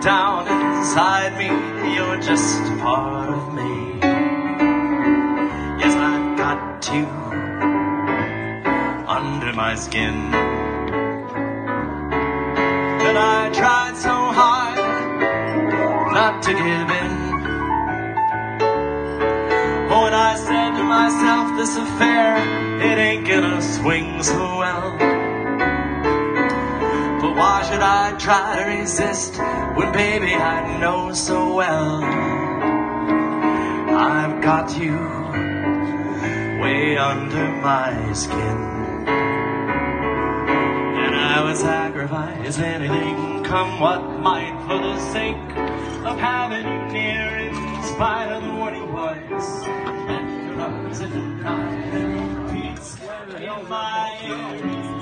down inside me, you're just a part of me. Yes, I've got you under my skin. And I tried so hard not to give in. When I said to myself, this affair, it ain't gonna swing so well. Why should I try to resist when baby I know so well I've got you way under my skin. And I would sacrifice anything, come what might, for the sake of having you near, in spite of the warning voice. And your arms and peace in my ear.